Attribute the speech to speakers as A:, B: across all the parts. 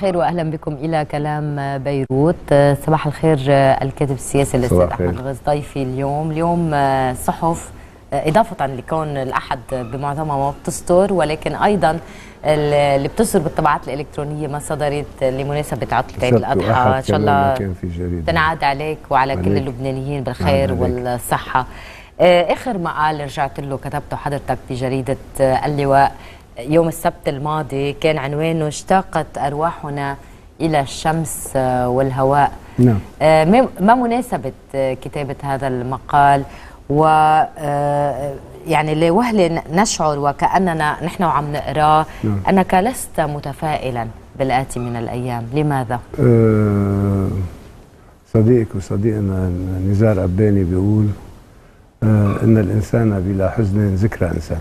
A: الخير واهلا بكم إلى كلام بيروت. صباح الخير الكاتب السياسي الأستاذ أحمد الغز ضيفي اليوم اليوم صحف إضافة لكون الأحد بمعظمها ما بتسطر ولكن أيضا اللي بتصدر بالطبعات الإلكترونية ما صدرت لمناسبة عطلة عيد الأضحى. إن شاء الله تنعاد عليك وعلى عليك. كل اللبنانيين بالخير والصحة. آخر مقال رجعت له كتبته حضرتك في جريدة اللواء. يوم السبت الماضي كان عنوانه اشتاقت أرواحنا إلى الشمس والهواء
B: نعم
A: ما مناسبة كتابة هذا المقال و يعني لوهلة نشعر وكأننا نحن وعم نقراه نعم. أنك لست متفائلا بالآتي من الأيام لماذا؟
B: أه صديقك وصديقنا نزار أباني بيقول أه إن الإنسان بلا حزن ذكرى إنسان.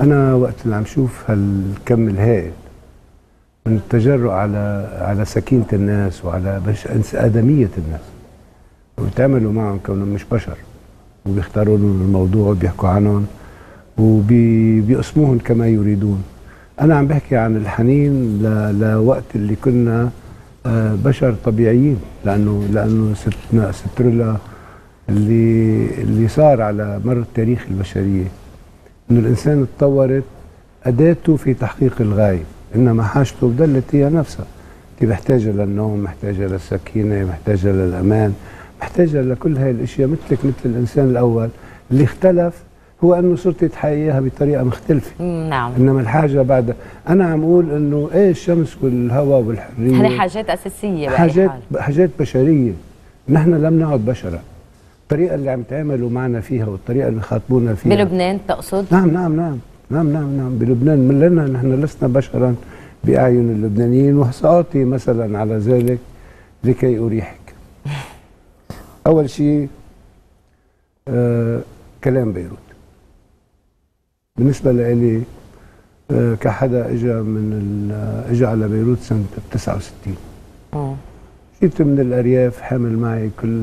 B: أنا وقت اللي عم شوف هالكم الهائل من التجرؤ على على سكينة الناس وعلى آدمية الناس. وبيتعاملوا معهم كونهم مش بشر. وبيختاروا لهم الموضوع وبيحكوا عنهم وبيقسموهم كما يريدون. أنا عم بحكي عن الحنين لوقت اللي كنا بشر طبيعيين لأنه لأنه ستنا سترلا اللي اللي صار على مر التاريخ البشرية. أن الإنسان تطورت أداته في تحقيق الغاية إنما حاجته بضلت هي نفسها. كيف محتاجة للنوم محتاجة للسكينة محتاجة للأمان محتاجة لكل هاي الأشياء مثلك مثل الإنسان الأول. اللي اختلف هو إنه صرت تحققيها بطريقة مختلفة.
A: نعم.
B: إنما الحاجة بعد أنا عم أقول إنه إيه الشمس والهواء والحرية؟
A: هذه حاجات أساسية
B: حاجات حاجات بشرية. نحن لم نعد بشرا. الطريقة اللي عم تعملوا معنا فيها والطريقة اللي خاطبونا فيها
A: بلبنان تقصد؟
B: نعم نعم نعم نعم نعم نعم بلبنان من لنا نحن لسنا بشرا بأعين اللبنانيين وسأعطي مثلا على ذلك لكي أريحك. أول شيء آه كلام بيروت. بالنسبة لي آه كحدا اجى من اجى على بيروت سنة 69
A: آه
B: جيت من الأرياف حامل معي كل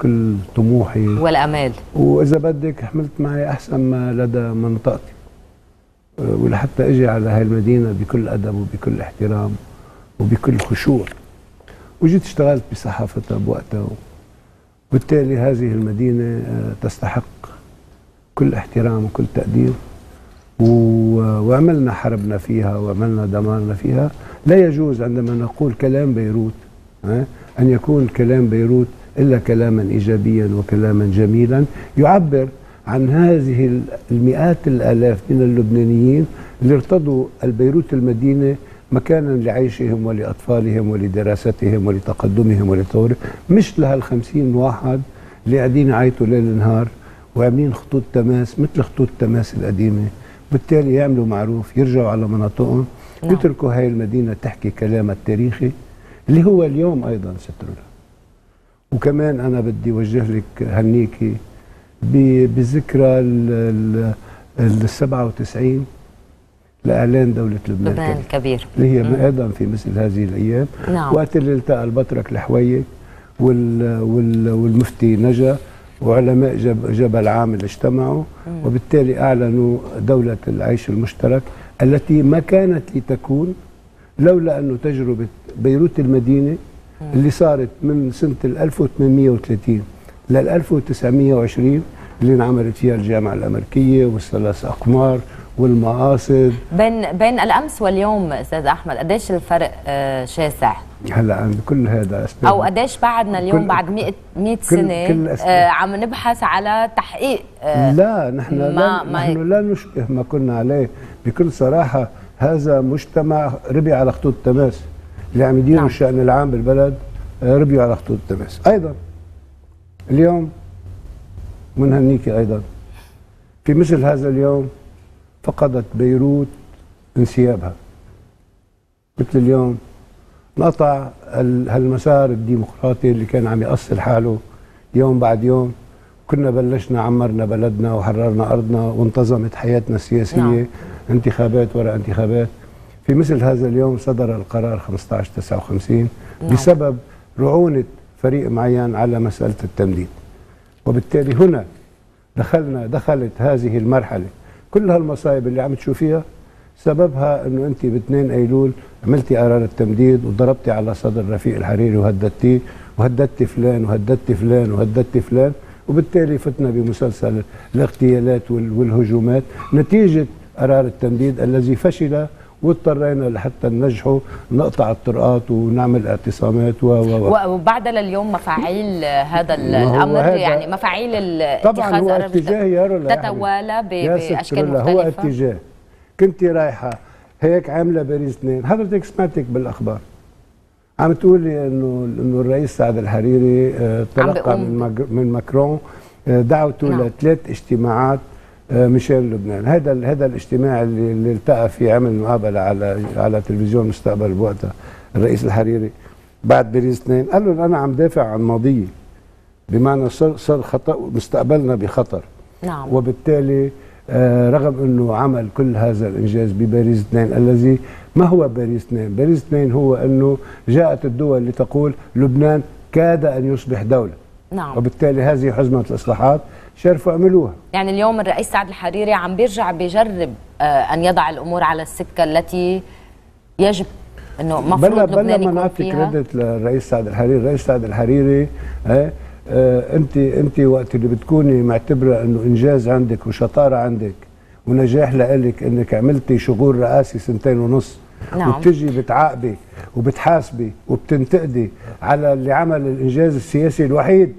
B: كل طموحي.
A: والامال
B: وإذا بدك حملت معي أحسن ما لدى منطقتي. ولحتى إجي على هاي المدينة بكل أدب وبكل احترام وبكل خشوع. وجيت اشتغلت بصحافتها بوقتها. وبالتالي هذه المدينة تستحق كل احترام وكل تقدير. وعملنا حربنا فيها وعملنا دمارنا فيها. لا يجوز عندما نقول كلام بيروت أن يكون كلام بيروت إلا كلاما إيجابيا وكلاما جميلا يعبر عن هذه المئات الآلاف من اللبنانيين اللي ارتضوا البيروت المدينة مكانا لعيشهم ولأطفالهم ولدراستهم ولتقدمهم ولتطورهم مش لهالخمسين واحد اللي قاعدين يعيطوا ليل نهار وعاملين خطوط تماس مثل خطوط التماس القديمة. بالتالي يعملوا معروف يرجعوا على مناطقهم نعم. يتركوا هاي المدينة تحكي كلامها التاريخي. اللي هو اليوم أيضا سترنا وكمان أنا بدي اوجه لك هنيكي بذكرى ال 97 لإعلان دولة لبنان
A: لبنان الكبير.
B: اللي هي أيضا في مثل هذه الأيام.
A: نعم.
B: وقت اللي التقى البطرك الحويك وال وال والمفتي نجا وعلماء جب جبل عامل اجتمعوا مم. وبالتالي أعلنوا دولة العيش المشترك التي ما كانت لتكون لولا انه تجربه بيروت المدينة اللي صارت من سنة 1830 لل 1920 اللي انعملت فيها الجامعة الأمريكية والثلاث أقمار والمقاصد.
A: بين بين الأمس واليوم أستاذ أحمد قديش الفرق شاسع؟
B: هلا عند كل هذا
A: أسباب. أو قديش بعدنا اليوم بعد 100 100 سنة كل آه عم نبحث على تحقيق
B: آه لا نحن ما لا نحن لا نشبه ما كنا عليه. بكل صراحة هذا مجتمع ربي على خطوط التماس اللي عم يديروا نعم. الشأن العام بالبلد ربيوا على خطوط التماس. أيضا اليوم منهنيكي أيضا. في مثل هذا اليوم فقدت بيروت انسيابها. مثل اليوم انقطع هالمسار الديمقراطي اللي كان عم يأصل حاله يوم بعد يوم. كنا بلشنا عمرنا بلدنا وحررنا أرضنا وانتظمت حياتنا السياسية نعم. انتخابات وراء انتخابات. في مثل هذا اليوم صدر القرار 1559 نعم. بسبب رعونة فريق معين على مسألة التمديد. وبالتالي هنا دخلنا دخلت هذه المرحلة. كل هالمصايب اللي عم تشوفيها سببها إنه أنت ب 2 أيلول عملتي قرار التمديد وضربتي على صدر رفيق الحريري وهددتيه وهددتي فلان وهددتي فلان وهددتي فلان. وبالتالي فتنا بمسلسل الاغتيالات والهجومات. نتيجة قرار التمديد الذي فشل واضطرينا لحتى ننجحه نقطع الطرقات ونعمل اعتصامات و
A: و وبعد لليوم مفاعيل هذا الأمر هذا؟ يعني مفاعيل
B: طبعا هو اتجاه يا
A: تتوالى بأشكال مختلفه
B: هو اتجاه. كنت رايحة هيك عاملة باريس اثنين. حضرتك سمعتك بالأخبار. عم تقولي انه إنه الرئيس سعد الحريري آه، تلقى من من ماكرون آه، دعوته نعم. لثلاث اجتماعات ميشيل لبنان. هذا هذا الاجتماع اللي, اللي التقى فيه عمل مقابلة على على تلفزيون مستقبل بوقتها الرئيس الحريري بعد باريس اثنين. قال له أنا عم دافع عن ماضيه بمعنى صار صار خطا مستقبلنا بخطر.
A: نعم.
B: وبالتالي آه رغم إنه عمل كل هذا الإنجاز بباريس اثنين الذي ما هو باريس اثنين؟ باريس اثنين هو إنه جاءت الدول لتقول لبنان كاد أن يصبح دولة.
A: نعم.
B: وبالتالي هذه حزمة الإصلاحات. شرفوا اعملوها.
A: يعني اليوم الرئيس سعد الحريري عم بيرجع بيجرب آه أن يضع الأمور على السكة التي يجب إنه مفروض
B: بلا بلا ما نعطي كريدت للرئيس سعد الحريري. الرئيس سعد الحريري آه آه انت أنت وقت اللي بتكوني معتبرة إنه إنجاز عندك وشطارة عندك ونجاح لك إنك عملتي شغل رئاسي سنتين ونص
A: نعم.
B: وبتجي بتعاقبي وبتحاسبي وبتنتقدي على اللي عمل الإنجاز السياسي الوحيد.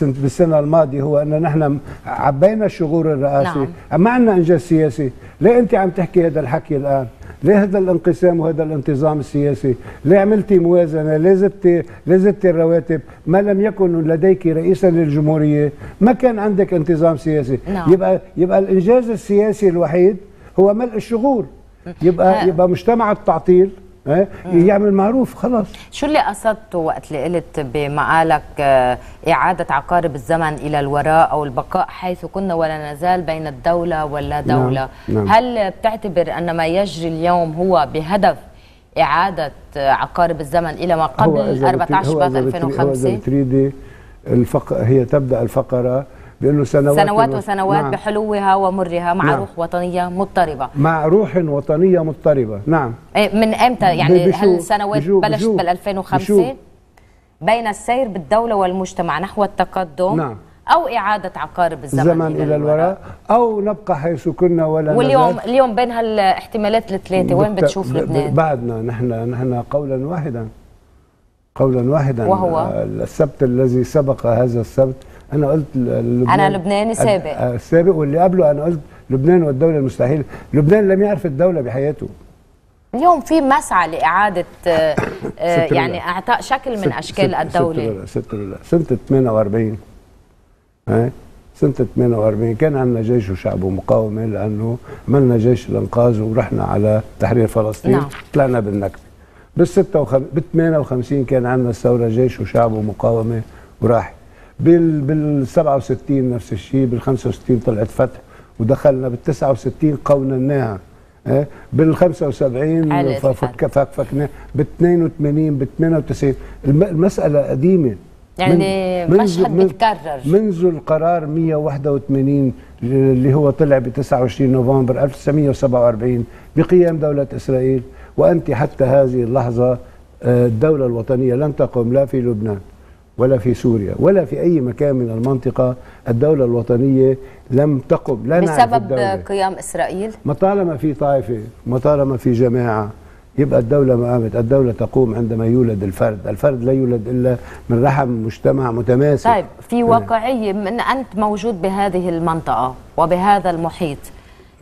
B: بالسنة الماضية هو أن نحن عبينا الشغور الرئاسي. نعم. ما عندنا إنجاز سياسي ليه أنت عم تحكي هذا الحكي الآن؟ ليه هذا الانقسام وهذا الانتظام السياسي؟ ليه عملتي موازنة؟ ليه زدتي ليه زدتي الرواتب؟ ما لم يكن لديك رئيسا للجمهورية. ما كان عندك انتظام سياسي.
A: نعم.
B: يبقى يبقى الإنجاز السياسي الوحيد هو ملء الشغور. يبقى يبقى مجتمع التعطيل؟ يعمل معروف خلاص
A: شو اللي قصدته وقت اللي قلت بمقالك آه، إعادة عقارب الزمن إلى الوراء أو البقاء حيث كنا ولا نزال بين الدولة ولا نعم، دولة
B: نعم. نعم.
A: هل بتعتبر أن ما يجري اليوم هو بهدف إعادة عقارب الزمن إلى ما قبل 14 باغ 2005
B: هو تريدي الفق... هي تبدأ الفقرة بأنه سنوات
A: سنوات وسنوات نعم. بحلوها ومرها مع نعم. روح وطنية مضطربة.
B: مع روح وطنية مضطربة. نعم.
A: إيه، من إمتى؟ يعني هل سنوات بلشت بال 2005 بين السير بالدولة والمجتمع نحو التقدم
B: نعم.
A: أو إعادة عقارب الزمن
B: الزمن إلى, إلى الوراء. أو نبقى حيث كنا ولا
A: واليوم نزال. اليوم بين هالاحتمالات الثلاثه وين بتشوف لبنان
B: بعدنا نحن نحن قولا واحدا. قولا واحدا.
A: وهو؟
B: السبت الذي سبق هذا السبت أنا قلت
A: لبنان أنا لبناني سابق.
B: السابق واللي قبله أنا قلت لبنان والدولة المستحيلة. لبنان لم يعرف الدولة بحياته.
A: اليوم في مسعى لإعادة آه، آه، يعني إعطاء شكل من أشكال الدولة.
B: ست الله سنة 48 ها؟ سنة 48 كان عندنا جيش وشعب ومقاومة لأنه عملنا جيش الإنقاذ ورحنا على تحرير فلسطين.
A: نعم.
B: طلعنا بالنكبة. بال 58 كان عندنا الثورة جيش وشعب ومقاومة وراح بال بال 67 نفس الشيء بال 65 طلعت فتح ودخلنا بال 69 قونناها؟ بال 75 فكفكنا بال 82 بال 98 المسألة قديمة.
A: يعني مشهد بيتكرر
B: منذ القرار 181 اللي هو طلع ب 29 نوفمبر 1947 بقيام دولة إسرائيل وأنت حتى هذه اللحظة آه، الدولة الوطنية لن تقم لا في لبنان. ولا في سوريا ولا في أي مكان من المنطقة الدولة الوطنية لم تقم لا
A: بسبب قيام إسرائيل؟
B: ما طالما في طائفة ما طالما في جماعة يبقى الدولة ما قامت. الدولة تقوم عندما يولد الفرد. الفرد لا يولد إلا من رحم مجتمع متماسك.
A: طيب في واقعية من أنت موجود بهذه المنطقة وبهذا المحيط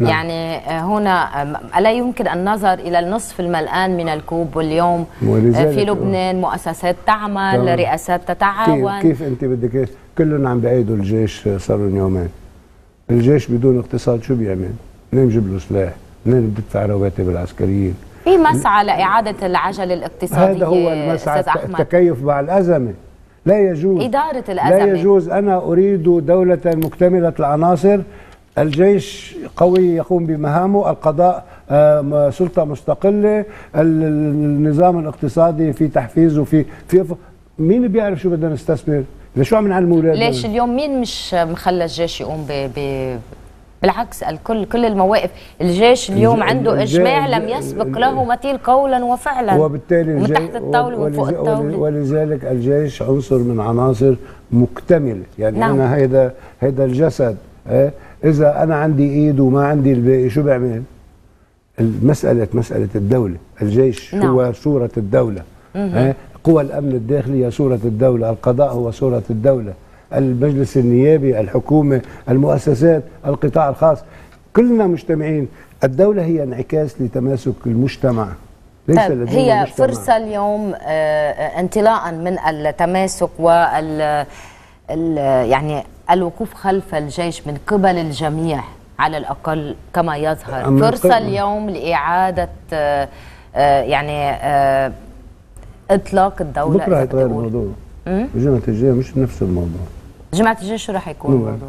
A: نعم. يعني آه، هنا ألا يمكن النظر إلى النصف الملآن من الكوب واليوم آه، في لبنان مؤسسات تعمل طبعا. رئاسات تتعاون
B: كيف, كيف أنت بدك؟ كلهم عم بعيدوا الجيش صار لهم يومين الجيش بدون اقتصاد شو بيعمل؟ منين بجيب له سلاح؟ منين بدفع رواتب العسكريين؟
A: في مسعى لإعادة العجلة الاقتصادية
B: هذا هو المسعى التكيف مع الأزمة لا يجوز
A: إدارة الأزمة
B: لا يجوز أنا أريد دولة مكتملة العناصر الجيش قوي يقوم بمهامه. القضاء آه، سلطة مستقلة. النظام الاقتصادي في تحفيز وفي في مين بيعرف شو بدنا نستثمر؟ ليش عم نعلم اولادنا
A: ليش اليوم مين مش مخلى الجيش يقوم ب, ب... بالعكس الكل كل المواقف. الجيش اليوم عنده إجماع لم يسبق له مثيل قولا وفعلا.
B: وبالتالي
A: تحت الطاولة ومن فوق الطاولة.
B: ولذلك الجيش عنصر من عناصر مكتملة. يعني نعم. أنا هيدا هيدا الجسد إيه؟ إذا أنا عندي إيد وما عندي الباقي شو بعمل المسألة مسألة الدولة الجيش نعم. هو صورة الدولة إيه؟ قوى الأمن الداخلي هي صورة الدولة القضاء هو صورة الدولة المجلس النيابي الحكومة المؤسسات القطاع الخاص كلنا مجتمعين الدولة هي انعكاس لتماسك المجتمع
A: ليس طيب هي مجتمع. فرصة اليوم آه، انطلاقا من التماسك وال يعني الوقوف خلف الجيش من قبل الجميع على الأقل كما يظهر فرصة اليوم لإعادة آه، آه، يعني إطلاق الدولة
B: بكرة هيتغير الموضوع الجمعة الجاية مش نفس الموضوع
A: جماعة الجيش شو راح يكون الموضوع؟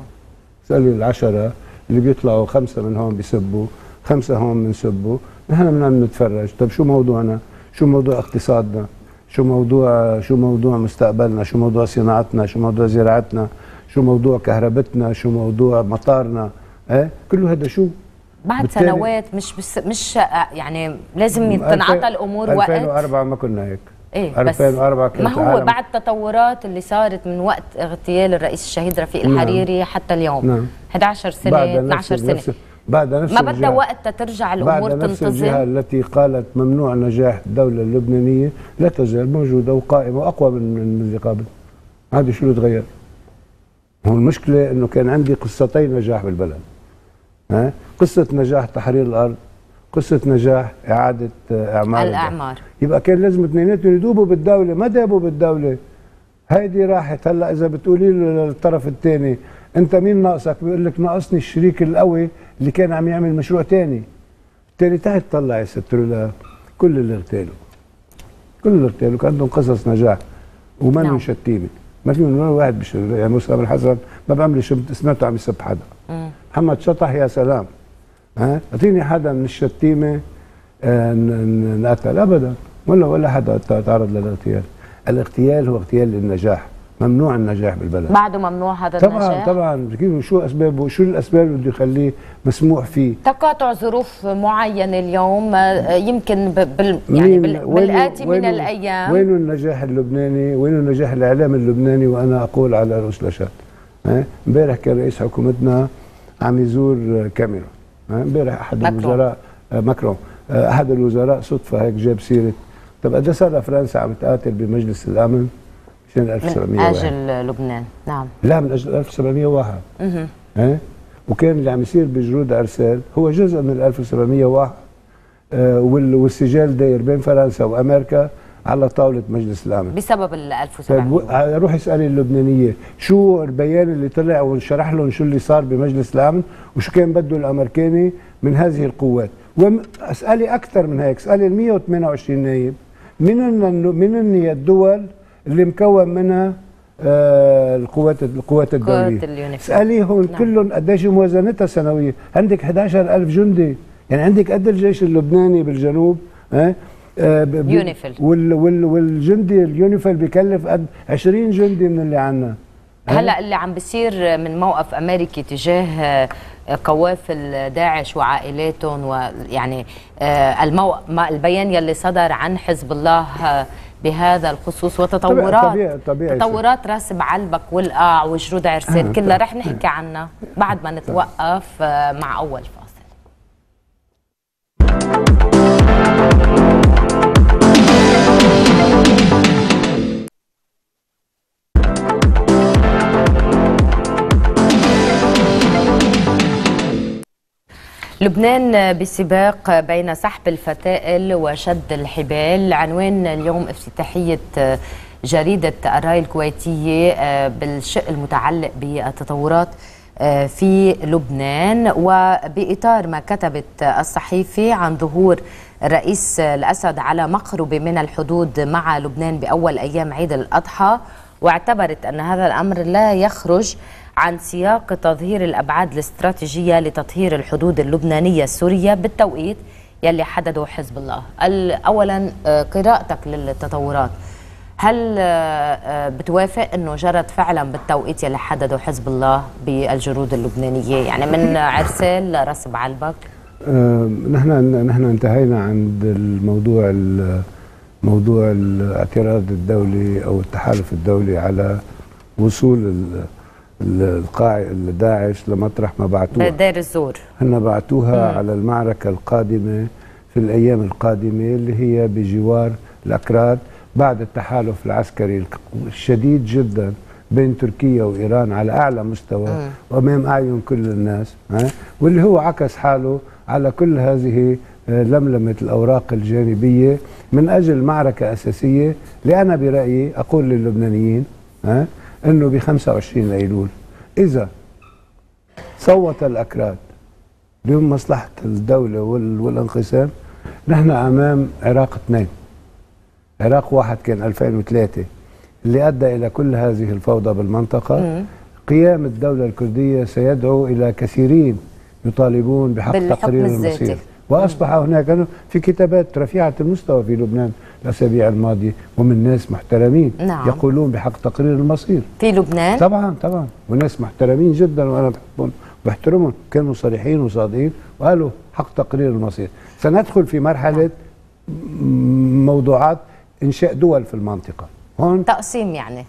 B: اسألي العشرة اللي بيطلعوا خمسة من هون بيسبوا خمسة هون بنسبوا نحن بنعمل نتفرج طب شو موضوعنا؟ شو موضوع اقتصادنا؟ شو موضوع شو موضوع مستقبلنا؟ شو موضوع صناعتنا؟ شو موضوع زراعتنا؟ شو موضوع كهربتنا؟ شو موضوع مطارنا؟ إيه كله هذا شو؟
A: بعد سنوات مش بس مش يعني لازم تنعطى الأمور وقت
B: 2004 ما كنا هيك
A: إيه 2004 كنت ما هو عالم. بعد التطورات اللي صارت من وقت اغتيال الرئيس الشهيد رفيق نعم. الحريري حتى اليوم نعم. 11 سنه 12 سنة نفس
B: بعد نفس
A: ما بدها وقت ترجع الأمور
B: بعد
A: نفس
B: تنتظم الجهة التي قالت ممنوع نجاح الدولة اللبنانية لا تزال موجودة وقائمة وأقوى من اللي قبل هذا شو اللي تغير هو المشكلة إنه كان عندي قصتين نجاح بالبلد. ها؟ قصة نجاح تحرير الأرض قصة نجاح إعادة اعمار
A: الأعمار.
B: يبقى كان لازم اثنيناتهم يدوبوا بالدولة. ما دابوا بالدولة؟ هيدي راحت. هلأ إذا بتقولي له للطرف الثاني أنت مين ناقصك؟ بيقول لك ناقصني الشريك القوي اللي كان عم يعمل مشروع ثاني بالتالي تحت طلع يا ست كل اللي اغتالوا. كل اللي اغتالوا كان عندهم قصص نجاح وما نعم. شتيمة. ما في من واحد بش يعني موسى بن حسن ما بعمل سمعته عم يسب حدا. محمد شطح يا سلام. ها؟ أعطيني حدا من الشتيمة آه، نقتل ابدا. ولا ولا حدا تعرض للاغتيال. الاغتيال هو اغتيال للنجاح. ممنوع النجاح بالبلد.
A: بعده ممنوع هذا
B: طبعا
A: النجاح؟
B: طبعا. كيف؟ شو اسبابه شو الأسباب اللي بده يخليه مسموح فيه؟
A: تقاطع ظروف معينة اليوم آه، يمكن بال يعني بال بالآتي من الأيام.
B: وين النجاح اللبناني؟ وين النجاح الاعلامي اللبناني؟ وأنا أقول على رؤوس الاشد امبارح كان رئيس حكومتنا عم يزور كاميرا امبارح أحد مكرون. الوزراء آه، ماكرون. آه، أحد الوزراء صدفة هيك جاب سيرة. طب قد صار فرنسا عم تقاتل بمجلس الأمن؟
A: مشان 1701 من أجل لبنان. نعم.
B: لا من أجل 1701 أها وكان اللي عم يصير بجرود أرسال هو جزء من 1701 آه والسجال داير بين فرنسا وأمريكا على طاولة مجلس الأمن.
A: بسبب ال 1700
B: روح اسألي اللبنانية. شو البيان اللي طلع وانشرح لهم شو اللي صار بمجلس الأمن؟ وشو كان بده الأمريكاني من هذه القوات؟ واسالي أكثر من هيك. اسألي ال 128 نايب من من الدول اللي مكون منها آه القوات القوات الدولية. اساليهم نعم. كلهم قديش موازنتها سنويه عندك 11000 جندي. يعني عندك قد الجيش اللبناني بالجنوب ها آه
A: آه يونيفل
B: وال وال والجندي اليونيفل بكلف قد 20 جندي من اللي عنا
A: هلا اللي عم بيصير من موقف أمريكي تجاه آه، قوافل داعش وعائلاتهم ويعني آه،. البيان يلي صدر عن حزب الله آه، بهذا الخصوص وتطورات طبيعي طبيعي تطورات راس بعلبك والقاع وجرود عرسان كلها رح نحكي عنها بعد ما نتوقف مع أول فاصل. لبنان بسباق بين سحب الفتائل وشد الحبال. عنوان اليوم افتتاحية جريدة الراي الكويتية آه، بالشق المتعلق بالتطورات آه، في لبنان. وبإطار ما كتبت الصحيفة عن ظهور الرئيس الأسد على مقربة من الحدود مع لبنان بأول أيام عيد الأضحى واعتبرت أن هذا الأمر لا يخرج عن سياق تظهير الأبعاد الاستراتيجية لتطهير الحدود اللبنانية السورية بالتوقيت يلي حدده حزب الله. أولا آه، قراءتك للتطورات. هل بتوافق إنه جرت فعلا بالتوقيت يلي حدده حزب الله بالجنود اللبنانية؟ يعني من عرسال لراس بعلبك؟
B: نحن نحن انتهينا عند الموضوع موضوع الاعتراض الدولي أو التحالف الدولي على وصول القاع داعش لمطرح ما بعتوها
A: دير الزور
B: هن بعتوها مم. على المعركة القادمة في الأيام القادمة اللي هي بجوار الأكراد بعد التحالف العسكري الشديد جدا بين تركيا وإيران على أعلى مستوى مم. وأمام أعين كل الناس؟ واللي هو عكس حاله على كل هذه آه، لملمة الأوراق الجانبية من أجل معركة أساسية اللي أنا برأيي أقول للبنانيين ها أنه ب 25 أيلول إذا صوت الأكراد بمصلحة الدولة والانقسام نحن أمام عراق اثنين. عراق واحد كان 2003 اللي أدى إلى كل هذه الفوضى بالمنطقة قيام الدولة الكردية سيدعو إلى كثيرين يطالبون بحق تقرير المصير وأصبح هناك في كتابات رفيعة المستوى في لبنان الأسابيع الماضية ومن ناس محترمين
A: نعم.
B: يقولون بحق تقرير المصير.
A: في لبنان؟
B: طبعا طبعا. وناس محترمين جدا وأنا بحبهم بحترمهم. كانوا صريحين وصادقين وقالوا حق تقرير المصير. سندخل في مرحلة موضوعات إنشاء دول في المنطقة.
A: هون؟ تقسيم يعني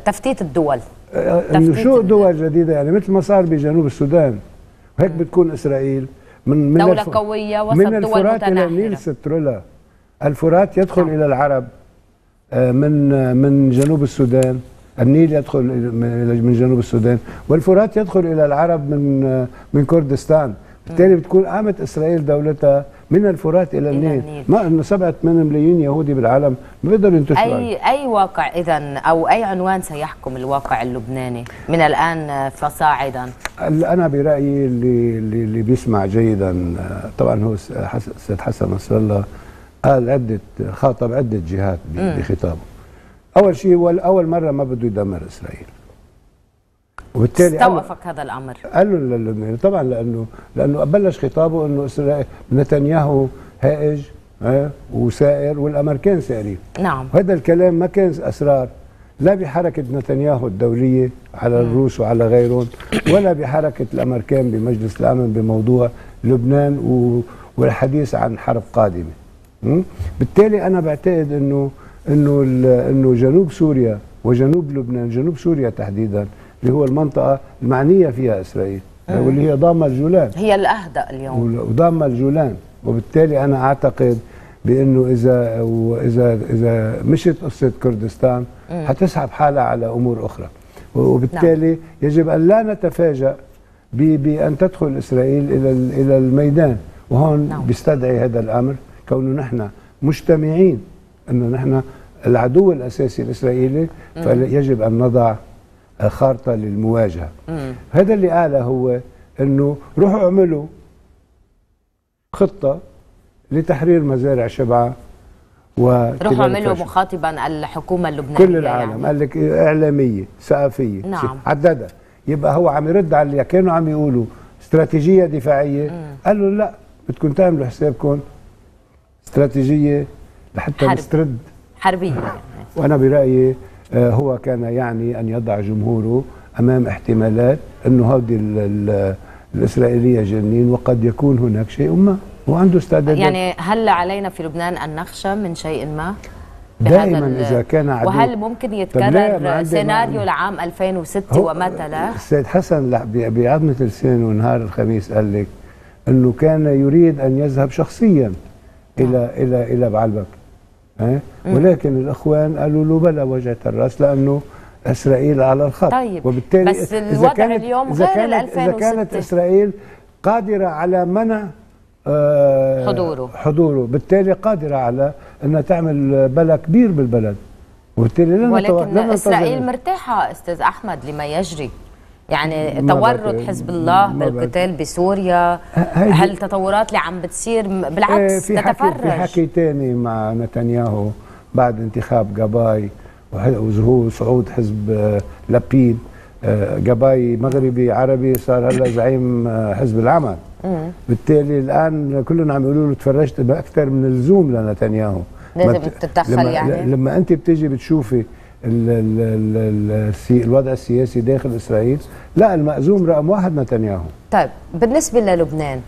A: تفتيت الدول.
B: انه شو دول جديدة يعني؟ مثل ما صار بجنوب السودان. وهيك بتكون إسرائيل
A: من من دولة الف... قوية وسط
B: من الفرات إلى النيل سترولة الفرات يدخل نعم. إلى العرب آه، من آه، من جنوب السودان. النيل يدخل من جنوب السودان. والفرات يدخل إلى العرب من آه، من كردستان. بالتالي بتكون قامت إسرائيل دولتها من الفرات إلى النيل, النيل. ما انه 7 8 ملايين يهودي بالعالم ما بيقدروا ينتشروا
A: اي أي واقع إذا؟ أو أي عنوان سيحكم الواقع اللبناني من الآن فصاعدا.
B: أنا برأيي اللي اللي بيسمع جيدا طبعا هو السيد حسن نصر الله قال عده خاطب عدة جهات بخطابه. أول شيء أول مرة ما بده يدمر إسرائيل.
A: وبالتالي استوقفك هذا الأمر.
B: قال له طبعا لأنه لأنه بلش خطابه إنه نتنياهو هائج وسائر والامريكان سائرين.
A: نعم.
B: وهذا الكلام ما كان أسرار لا بحركة نتنياهو الدولية على الروس وعلى غيرهم ولا بحركة الأمريكان بمجلس الأمن بموضوع لبنان والحديث عن حرب قادمة. بالتالي أنا بعتقد انه إنه إنه جنوب سوريا وجنوب لبنان جنوب سوريا تحديدا اللي هو المنطقة المعنية فيها إسرائيل مم. واللي هي ضامة الجولان
A: هي الأهدأ اليوم
B: وضامة الجولان وبالتالي أنا أعتقد بأنه إذا وإذا إذا مشت قصة كردستان. حتسحب حالها على أمور أخرى وبالتالي نعم. يجب أن لا نتفاجأ بأن تدخل إسرائيل إلى إلى الميدان وهون نعم. بيستدعي هذا الأمر كونه نحن مجتمعين أنه نحن العدو الأساسي الإسرائيلي فيجب أن نضع خارطة للمواجهة. مم. هذا اللي قاله هو إنه روحوا اعملوا خطة لتحرير مزارع شبعة
A: روحوا اعملوا مخاطبا الحكومة اللبنانية
B: كل العالم. يعني. قال لك إعلامية ثقافية
A: نعم.
B: عددها. يبقى هو عم يرد على اللي كانوا عم يقولوا. استراتيجية دفاعية. مم. قال له لا بدكم تعملوا حسابكم استراتيجية لحتى حرب. نسترد.
A: حربية.
B: وأنا برأيي آه، هو كان يعني أن يضع جمهوره أمام احتمالات أنه هذه الإسرائيلية جنين وقد يكون هناك شيء ما وعنده استعداد
A: يعني هل علينا في لبنان أن نخشى من شيء ما؟
B: دائما إذا كان عدو
A: وهل ممكن يتكرر سيناريو العام 2006 وما تلاه؟
B: السيد حسن بعظمة لسانه نهار الخميس قال لك أنه كان يريد أن يذهب شخصيا إلى نعم. إلى إلى بعلبك ولكن الإخوان قالوا له بلا وجهة الرأس لأنه إسرائيل على الخط.
A: طيب وبالتالي بس الوضع إذا كانت اليوم
B: إذا غير كانت إذا كانت إسرائيل قادرة على منع آه
A: حضوره.
B: حضوره. بالتالي قادرة على انها تعمل بلا كبير بالبلد.
A: وبالتالي لن ولكن إسرائيل مرتاحة أستاذ أحمد لما يجري. يعني تورط حزب الله بالقتال بسوريا. هل التطورات اللي عم بتصير؟ بالعكس
B: في تتفرج حكي في حكي ثاني مع نتنياهو بعد انتخاب جاباي وظهور صعود حزب آه، لبيد آه، جاباي مغربي عربي صار هلا زعيم آه، حزب العمل. بالتالي الآن كلهم عم يقولوا له تفرجت بأكثر من اللزوم لنتنياهو.
A: لازم تتدخل يعني.
B: لما أنت بتيجي بتشوفي الوضع السياسي داخل إسرائيل لا المأزوم رقم واحد نتنياهو.
A: طيب بالنسبة للبنان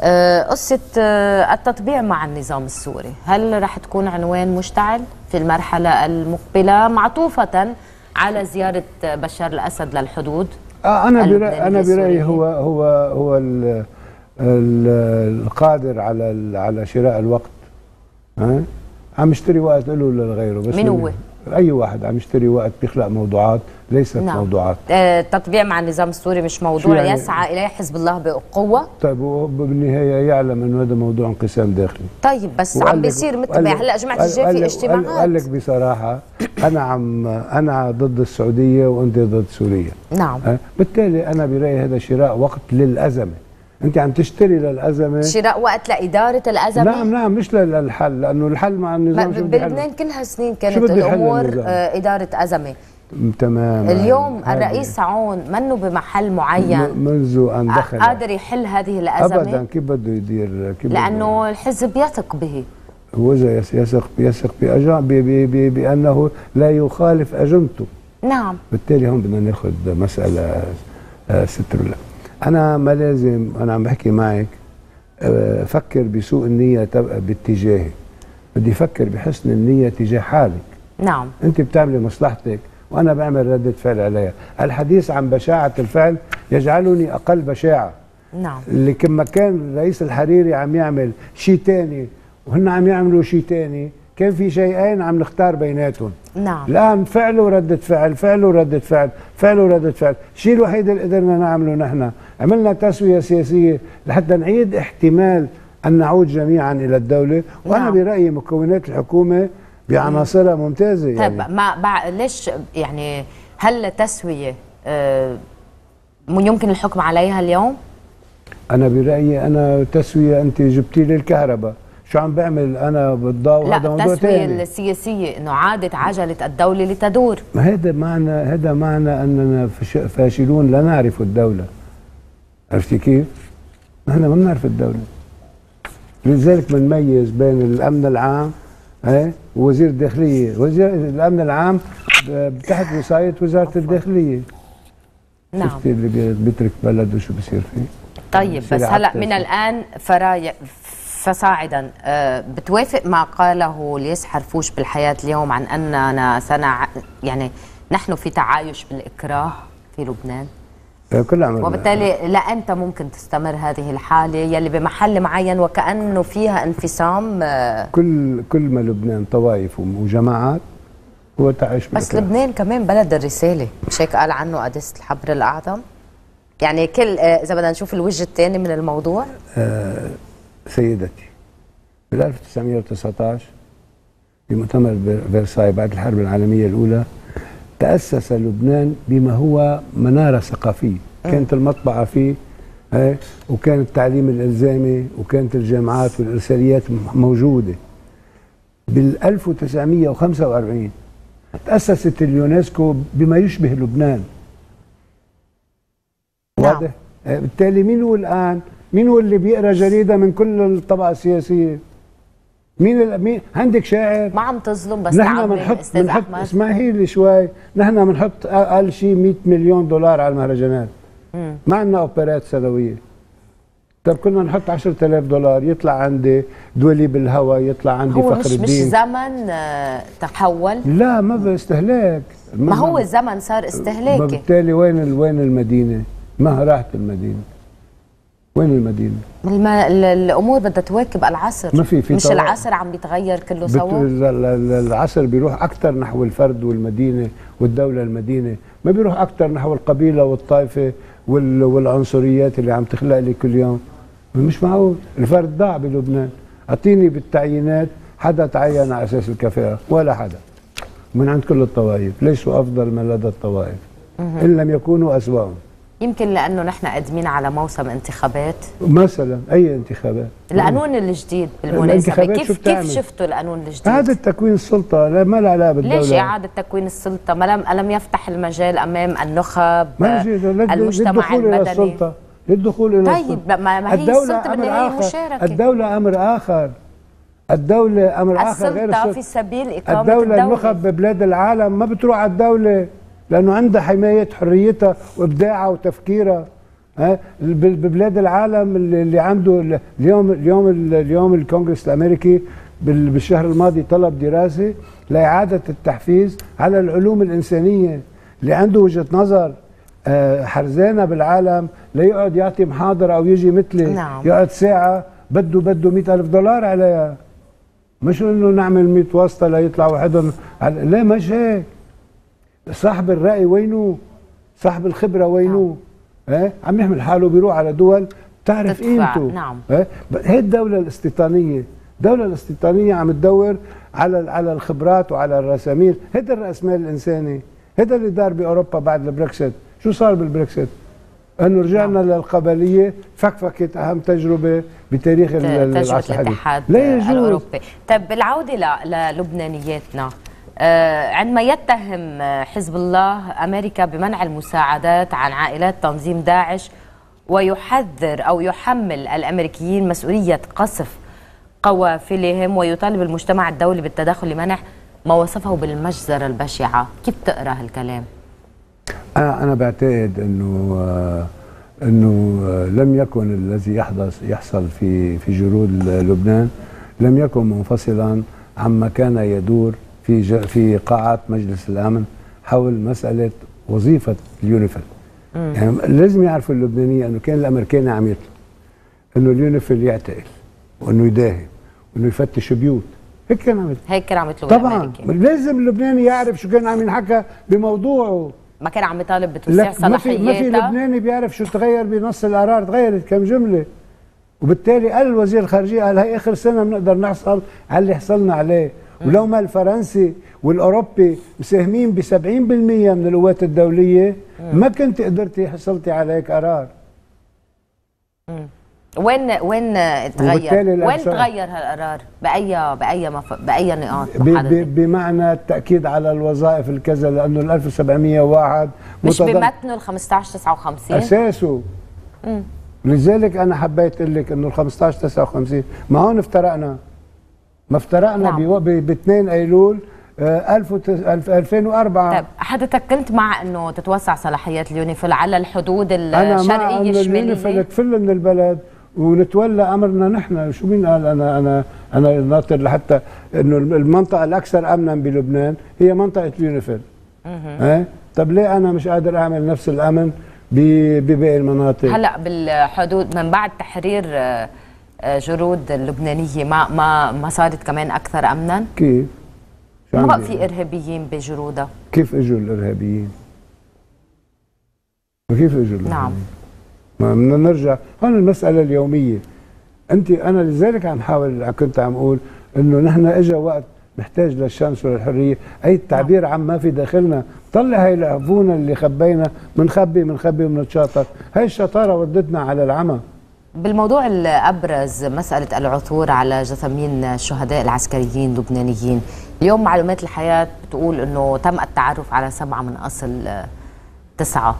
A: آه، قصة آه، التطبيع مع النظام السوري هل رح تكون عنوان مشتعل في المرحلة المقبلة معطوفة على زيارة بشار الأسد للحدود
B: آه أنا برأي أنا برأيي هو هو هو ال ال القادر على على شراء الوقت. ها؟ عم يشتري وقت له لغيره
A: بس مين هو؟
B: أي واحد عم يشتري وقت بيخلق موضوعات ليست نعم. موضوعات.
A: التطبيع آه، مع النظام السوري مش موضوع يعني؟ يسعى اليه حزب الله بقوة.
B: طيب وبالنهايه يعلم إنه هذا موضوع انقسام داخلي.
A: طيب بس عم بيصير مثل هلأ جمعه الجاي في اجتماعات.
B: قال لك بصراحة أنا عم أنا ضد السعودية وأنت ضد سوريا
A: نعم.
B: أه؟ بالتالي أنا برأيي هذا شراء وقت للأزمة. انت عم تشتري للأزمة؟
A: شراء وقت لإدارة الأزمة؟
B: نعم نعم مش للحل لأنه الحل مع النظام
A: بلبنان كل هالسنين كانت الأمور آه إدارة أزمة.
B: تمام.
A: اليوم الرئيس عون منه بمحل معين.
B: منذ أن دخل.
A: قادر يحل هذه الأزمة؟
B: ابدا كيف بده يدير؟ كيف
A: لأنه الحزب يثق به.
B: هو اذا يثق يثق بأنه لا يخالف اجندته
A: نعم.
B: بالتالي هون بدنا ناخذ مسألة آه، ستر الله أنا ما لازم أنا عم بحكي معك آه، فكر بسوء النية تبقى باتجاهي. بدي أفكر بحسن النية تجاه حالك.
A: نعم.
B: أنت بتعملي مصلحتك وأنا بعمل ردة فعل عليها. الحديث عن بشاعة الفعل يجعلني أقل بشاعة.
A: نعم.
B: اللي كما كان الرئيس الحريري عم يعمل شيء ثاني وهن عم يعملوا شيء ثاني كان في شيئين عم نختار بيناتهم.
A: نعم.
B: الان فعل وردة فعل فعل وردة فعل فعل وردة فعل. الشيء الوحيد اللي قدرنا نعمله نحن. عملنا تسوية سياسية لحتى نعيد احتمال أن نعود جميعا إلى الدولة. وأنا نعم. برأيي مكونات الحكومة بعناصرها ممتازة
A: يعني. طيب ما ليش يعني هل تسوية آه يمكن الحكم عليها اليوم؟
B: أنا برأيي أنا تسوية أنت جبتي لي الكهرباء شو عم بعمل أنا بالضوء؟
A: لا هذا موضوع التسوية السياسية إنه عادت عجلة الدولة لتدور.
B: ما هذا معنى هذا معنى أننا فاشلون لا نعرف الدولة. عرفتي كيف؟ نحن ما بنعرف الدولة. لذلك بنميز بين الأمن العام إيه ووزير الداخلية. وزير الأمن العام تحت وصاية وزارة الداخلية.
A: نعم.
B: شفتي اللي بيترك بلده شو بصير فيه؟
A: طيب بس هلا من الآن فرايا فصاعدا آه، بتوافق ما قاله ليس حرفوش بالحياة اليوم عن أننا سنع يعني نحن في تعايش بالإكراه في لبنان؟
B: آه، كل
A: وبالتالي لا أنت ممكن تستمر هذه الحالة يلي بمحل معين وكأنه فيها انفصام
B: آه، كل كل ما لبنان طوائف وجماعات هو تعايش
A: بس لبنان كمان بلد الرسالة مش هيك قال عنه قداسة الحبر الأعظم. يعني كل إذا بدنا نشوف الوجه الثاني من الموضوع.
B: آه سيدتي. بال 1919 في مؤتمر فرساي بعد الحرب العالمية الأولى تأسس لبنان بما هو منارة ثقافية. كانت المطبعة فيه هي وكان التعليم الإلزامي وكانت الجامعات والإرساليات موجودة. بال 1945 تأسست اليونسكو بما يشبه لبنان.
A: نعم. واضح؟
B: بالتالي مين هو الآن مين هو اللي بيقرأ جريدة من كل الطبقة السياسية؟ مين مين عندك شاعر؟
A: ما عم تظلم بس
B: نحن بنحط بنحط اسمعي لي شوي نحن بنحط أقل شيء 100 مليون دولار على المهرجانات. ما عندنا أوبرات سنوية. طيب كنا نحط 10000 دولار يطلع عندي دولي بالهوا يطلع عندي
A: هو
B: فخر
A: مش
B: الدين.
A: مش زمن آه، تحول؟
B: لا ما باستهلاك
A: ما هو الزمن صار استهلاكي.
B: بالتالي وين وين المدينة؟ ما راحت المدينة. وين المدينة؟
A: الم... الأمور بدها تواكب العصر.
B: ما في في
A: مش طبعا. العصر عم بيتغير كله سوا؟
B: العصر بيروح أكثر نحو الفرد والمدينة والدولة المدينة. ما بيروح أكثر نحو القبيلة والطائفة وال... والعنصريات اللي عم تخلق لي كل يوم. مش معقول. الفرد ضاع بلبنان. أعطيني بالتعيينات حدا تعين على أساس الكفاءة. ولا حدا. من عند كل الطوائف. ليسوا أفضل من لدى الطوائف. إن لم يكونوا اسواهم
A: يمكن لأنه نحن قادمين على موسم انتخابات.
B: مثلا أي انتخابات؟
A: القانون الجديد بالمناسبة. كيف كيف شفتوا القانون الجديد؟
B: اعاده تكوين السلطة لا ما لها علاقة بالدولة.
A: ليش إعادة تكوين السلطة؟ ما لم ألم يفتح المجال أمام النخب المجتمع المدني؟
B: للدخول
A: إلى طيب ما, ما هي السلطة بالنهاية مشاركة.
B: الدولة أمر آخر. الدولة أمر آخر غير
A: السلطة. في سبيل إقامة
B: الدولة,
A: الدولة.
B: النخب ببلاد العالم ما بتروح على الدولة. لأنه عندها حماية حريتها وإبداعها وتفكيرها. ها؟ ببلاد العالم اللي عنده اليوم اليوم اليوم الكونغرس الأمريكي بالشهر الماضي طلب دراسة لإعادة التحفيز على العلوم الإنسانية اللي عنده وجهة نظر آه، حرزانة بالعالم ليقعد يعطي محاضرة أو يجي مثلي. نعم. يقعد ساعة بده بده مئة ألف دولار عليها. مش إنه نعمل 100 واسطة ليطلع وحدهم لا مش هيك. صاحب الرأي وينه؟ صاحب الخبرة وينه؟ نعم. عم يحمل حاله بيروح على دول. تعرف قيمته.
A: نعم.
B: هي الدولة الاستيطانيه الدولة الاستيطانيه عم تدور على على الخبرات وعلى الرسامير هذا الراسمال الإنساني. هذا اللي دار بأوروبا بعد البريكسيت. شو صار بالبريكسيت؟ أنه رجعنا نعم. للقبلية فكفكت أهم تجربة بتاريخ العصر
A: الاتحاد لا يجوز. الأوروبي. طيب بالعودة للبنانياتنا عندما يتهم حزب الله أمريكا بمنع المساعدات عن عائلات تنظيم داعش ويحذر أو يحمل الأمريكيين مسؤولية قصف قوافلهم ويطالب المجتمع الدولي بالتدخل لمنع ما وصفه بالمجزرة البشعة، كيف تقرأ هالكلام؟
B: أنا أنا بعتقد آه، إنه آه، لم يكن الذي يحدث يحصل في في جرود لبنان لم يكن منفصلا عما كان يدور في في قاعات مجلس الأمن حول مسألة وظيفة اليونيفيل. يعني لازم يعرفوا اللبنانية إنه كان الأمريكان عم يطلب إنه اليونيفيل يعتقل وإنه يداهم وإنه يفتش بيوت. هيك كان عم
A: هيك كان عم يطلبوا
B: طبعا. لازم اللبناني يعرف شو كان عم ينحكى بموضوعه.
A: ما كان عم يطالب بتوسيع صلاحياته
B: ما في لبناني بيعرف شو تغير بنص القرار تغيرت كم جملة. وبالتالي قال الوزير الخارجية قال هي آخر سنة بنقدر نحصل على اللي حصلنا عليه. ولو ما الفرنسي والأوروبي مساهمين ب 70% من القوات الدولية ما كنت قدرتي حصلتي على هيك قرار
A: وين وين تغير؟ وين تغير هالقرار؟ باي بأي مف... بأي نقاط
B: بمعنى التأكيد على الوظائف الكذا لأنه ال 1701
A: مش بمتنه ال 15 59
B: أساسه. لذلك أنا حبيت أقول لك إنه ال 15 59 ما هون افترقنا. ما افترقنا نعم. ب 2 ايلول 2004
A: طيب حضرتك كنت مع إنه تتوسع صلاحيات اليونيفيل على الحدود الشرقية الشمالية؟ أنا مع
B: تفل من البلد ونتولى أمرنا نحن. شو مين قال؟ أنا أنا أنا ناطر لحتى إنه المنطقة الأكثر أمنا بلبنان هي منطقة اليونيفيل إيه؟ طب ليه أنا مش قادر أعمل نفس الأمن بباقي المناطق؟
A: هلأ بالحدود من بعد تحرير آه، جرود اللبنانية. ما ما ما صارت كمان أكثر امنا؟
B: كيف؟
A: ما بقى في إرهابيين بجرودها.
B: كيف إجوا الإرهابيين؟ كيف إجوا نعم. ما بدنا نرجع. هون المسألة اليومية. أنت أنا لذلك عم حاول كنت عم أقول إنه نحن اجى وقت محتاج للشمس وللحريه أي التعبير عن ما في داخلنا. طلع هاي العفونه اللي خبينا بنخبي بنخبي وبنتشاطر هاي الشطارة ودتنا على العمى.
A: بالموضوع الابرز مسألة العثور على جثمين الشهداء العسكريين اللبنانيين اليوم معلومات الحياة بتقول إنه تم التعرف على سبعة من أصل تسعة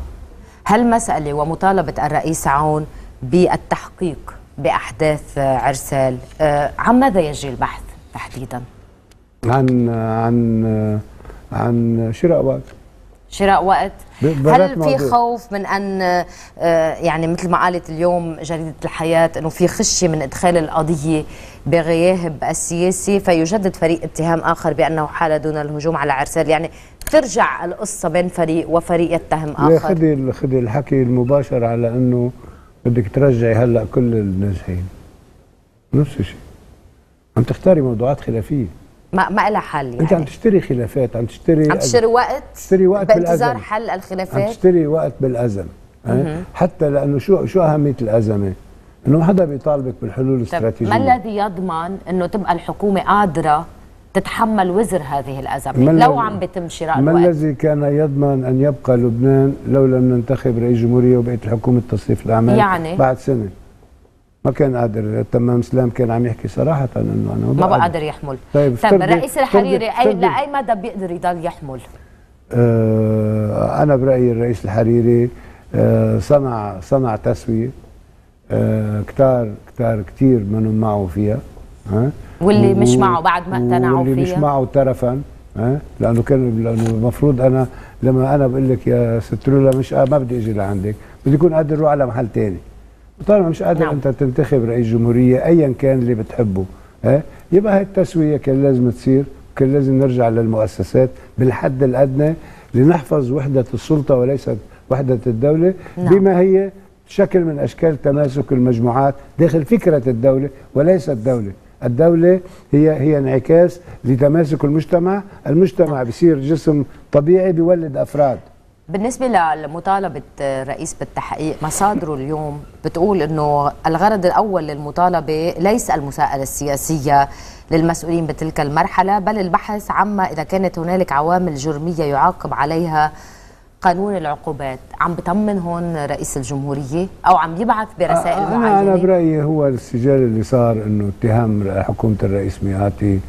A: هالمسألة ومطالبة الرئيس عون بالتحقيق بأحداث عرسال آه، عن ماذا يجري البحث تحديدا؟
B: عن عن عن شراء وقت
A: شراء وقت. هل في خوف من أن آه، يعني مثل ما قالت اليوم جريدة الحياة إنه في خشية من إدخال القضية بغياب السياسي فيجدد فريق اتهام آخر بأنه حال دون الهجوم على عرسال. يعني ترجع القصة بين فريق وفريق يتهم آخر.
B: خذي خذي الحكي المباشر على إنه بدك ترجعي هلأ كل الناجحين نفس الشيء. عم تختاري موضوعات خلافية.
A: ما ما لها حل يعني
B: أنت عم تشتري خلافات عم تشتري
A: عم تشتري وقت
B: تشتري وقت
A: بانتظار حل الخلافات؟
B: عم تشتري وقت بالازمه حتى لأنه شو شو أهمية الازمه إنه ما حدا بيطالبك بالحلول الاستراتيجية.
A: ما الذي يضمن إنه تبقى الحكومة قادرة تتحمل وزر هذه الازمه لو عم بيتم شراء
B: ما الذي كان يضمن أن يبقى لبنان لو لم ننتخب رئيس جمهورية وبقيه الحكومة تصريف الأعمال؟
A: يعني؟
B: بعد سنة. ما كان قادر تمام سلام كان عم يحكي صراحة إنه
A: أنا ما بقى قادر يحمل. طيب, طيب الرئيس الحريري اي لأي مدى بيقدر يضل يحمل؟
B: آه أنا برأيي الرئيس الحريري آه صنع صنع تسوية آه كتار كتار كثير منهم معه فيها
A: ها؟ واللي مش معه بعد ما اقتنعوا
B: فيها واللي مش معه ترفا ها؟ لأنه كان لأنه المفروض أنا لما أنا بقول لك يا ست لولا مش ما بدي أجي لعندك بدي اكون قادر أروح على محل ثاني طالما مش قادر نعم. أنت تنتخب رئيس جمهورية ايا كان اللي بتحبه ها؟ يبقى هاي التسويه كان لازم تصير كان لازم نرجع للمؤسسات بالحد الأدنى لنحفظ وحدة السلطة وليست وحدة الدولة نعم. بما هي شكل من أشكال تماسك المجموعات داخل فكرة الدولة وليس الدولة الدولة هي هي انعكاس لتماسك المجتمع، المجتمع بصير جسم طبيعي بيولد أفراد.
A: بالنسبة لمطالبة الرئيس بالتحقيق مصادره اليوم بتقول أنه الغرض الأول للمطالبة ليس المساءلة السياسية للمسؤولين بتلك المرحلة بل البحث عما إذا كانت هنالك عوامل جرمية يعاقب عليها قانون العقوبات. عم بطمن هون رئيس الجمهورية أو عم يبعث برسائل
B: أنا معينة؟ أنا برأيي هو السجال اللي صار أنه اتهام حكومة الرئيس مياتي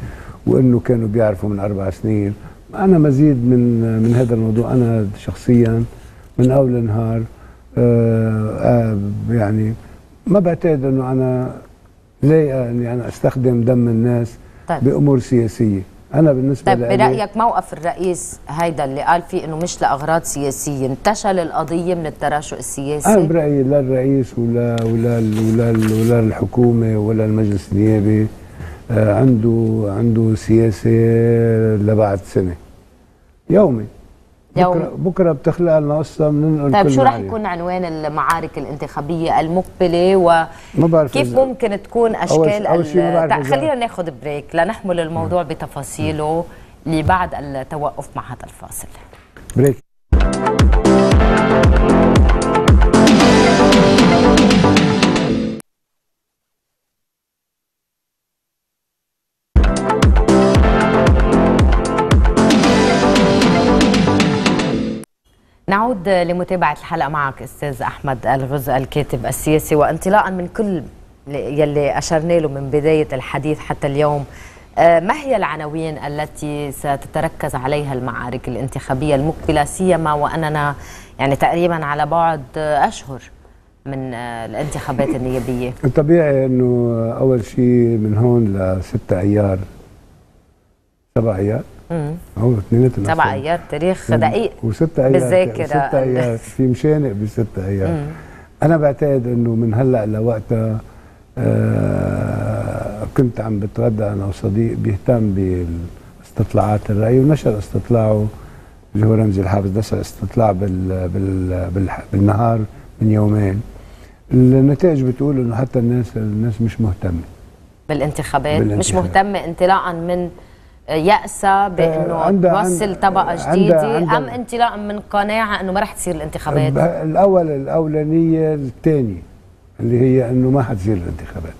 B: وأنه كانوا بيعرفوا من أربع سنين. أنا مزيد من من هذا الموضوع. أنا شخصيا من أول نهار آه آه يعني ما بعتقد أنه أنا لايقة أني أنا أستخدم دم الناس طيب. بأمور سياسية. أنا بالنسبة
A: طيب برأيك موقف الرئيس هيدا اللي قال فيه إنه مش لأغراض سياسية انتشل القضية من التراشق السياسي؟
B: أنا برأيي لا الرئيس ولا ولا ولا ولا الحكومة ولا المجلس النيابي عنده عنده سياسة لبعد سنة. يومي. يوم بكره بكرة بتخلق لنا قصة بننقل
A: طيب شو رح يكون عنوان المعارك الانتخابية المقبلة وكيف ممكن تكون أشكال أول شيء ما بعرف خلينا ناخذ break لنكمل الموضوع بتفاصيله لبعد التوقف مع هذا الفاصل. break. نعود لمتابعة الحلقة معك أستاذ أحمد الغز الكاتب السياسي وانطلاقا من كل يلي أشرنا له من بداية الحديث حتى اليوم آه، ما هي العناوين التي ستتركز عليها المعارك الانتخابية المقبلة؟ سيما وأننا يعني تقريبا على بعد أشهر من آه، الانتخابات النيابية.
B: طبيعي أنه أول شيء من هون لستة أيار سبع أيار. هو اثنيناتهم
A: سبع أيام تاريخ دقيق
B: وست أيام بالذاكرة. ست أيام في مشانق بست أيام أنا بعتقد إنه من هلأ لوقتها آه كنت عم بتغدى أنا وصديق بيهتم باستطلاعات الرأي ونشر استطلاعه اللي هو رمزي الحافظ. نشر استطلاع بال بال بال بالنهار من يومين. النتائج بتقول إنه حتى الناس الناس مش مهتمة.
A: بالانتخابات, بالانتخابات. مش مهتمة انطلاقا من يأسى بإنه توصل طبقة جديدة أم انطلاقا من قناعة إنه ما رح تصير الانتخابات؟
B: الأول الأولانية الثانية اللي هي إنه ما حتصير الانتخابات.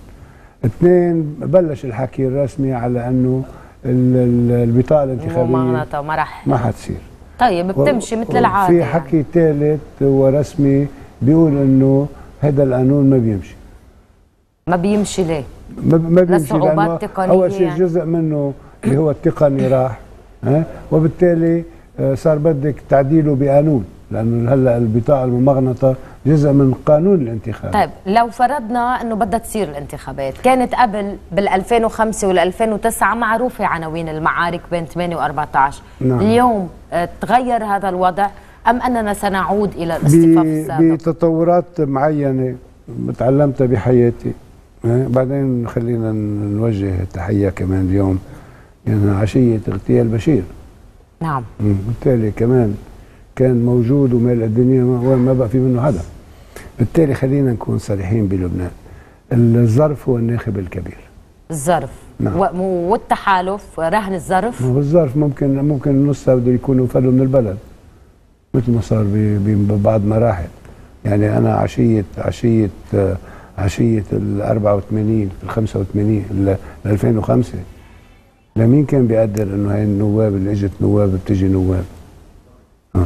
B: اثنين بلش الحكي الرسمي على إنه البطاقه الانتخابية
A: ما رح
B: ما حتصير
A: طيب بتمشي مثل العادة
B: في حكي يعني. ثالث ورسمي بيقول إنه هذا القانون ما بيمشي
A: ما بيمشي ليه؟
B: ما, ما بيمشي لأنه أول شيء يعني. جزء منه اللي هو التقني راح ها؟ وبالتالي آه، صار بدك تعديله بقانون لأنه هلأ البطاقة الممغنطة جزء من قانون الانتخاب.
A: طيب لو فرضنا إنه بدها تصير الانتخابات كانت قبل بال 2005 وال 2009 معروفة عناوين المعارك بين 8 و 14 نعم. اليوم آه، تغير هذا الوضع أم أننا سنعود إلى الاصطفاف السابق؟
B: بتطورات معينة تعلمتها بحياتي بعدين خلينا نوجه تحية كمان اليوم يعني عشية اغتيال بشير.
A: نعم.
B: بالتالي كمان كان موجود ومال الدنيا ما بقى في منه حدا بالتالي خلينا نكون صريحين بلبنان. الظرف هو الناخب الكبير.
A: الظرف. نعم. والتحالف رهن الظرف.
B: الظرف ممكن ممكن نصها بده يكونوا فلوا من البلد. مثل ما صار ببعض مراحل. يعني أنا عشيه عشية عشية ال 84 ال 85 ال 2005 لمين كان بيقدر إنه هاي النواب اللي إجت نواب بتجي نواب؟